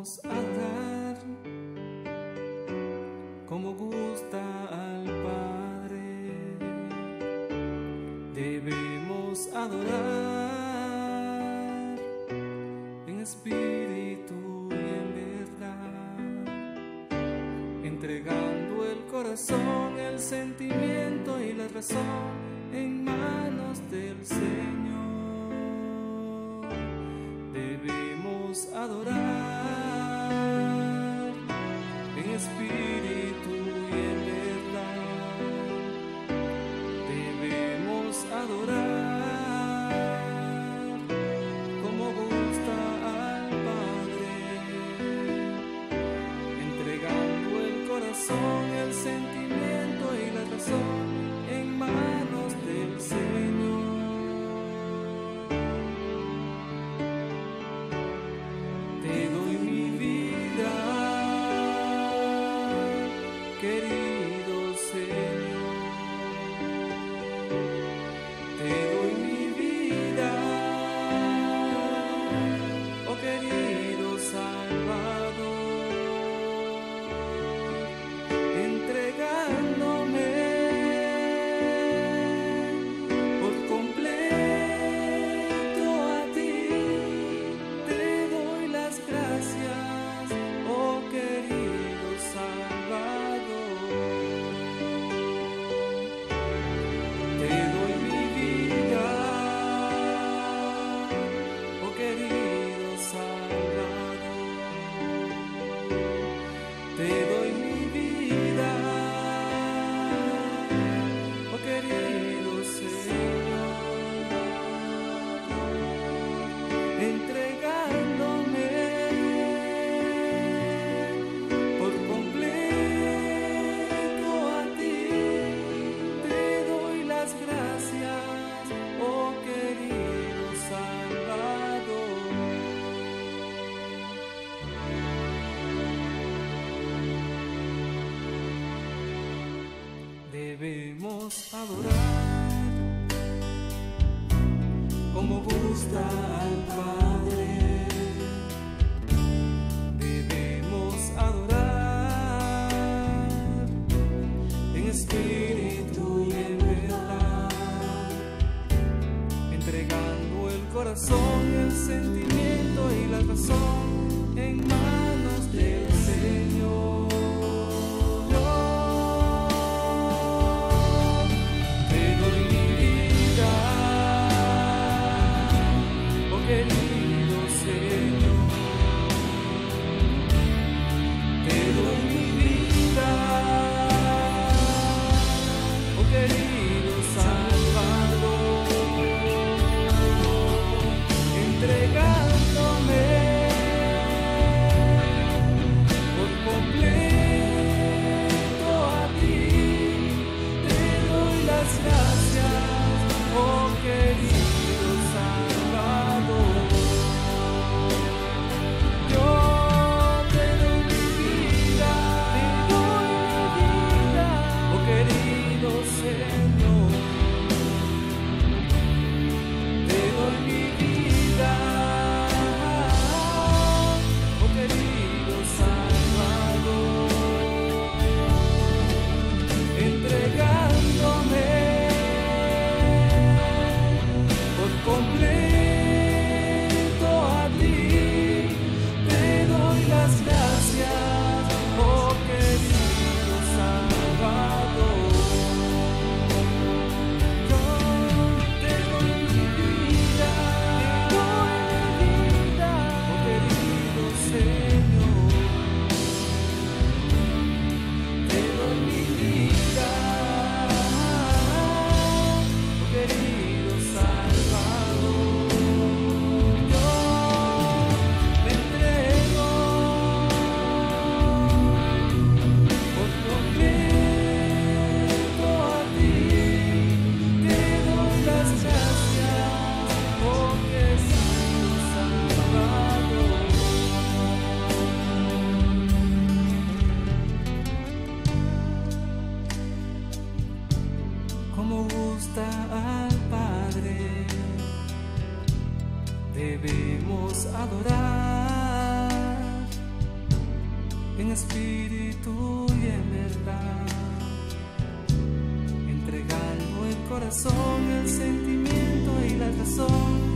Debemos adorar como gusta al Padre. Debemos adorar en espíritu y en verdad, entregando el corazón, el sentimiento y la razón en debemos adorar como gusta al Padre. Debemos adorar en espíritu y en verdad, entregando el corazón, el sentimiento y la razón en manos 我给你。gusta al Padre, debemos adorar en espíritu y en verdad, entregando el corazón, el sentimiento y la razón.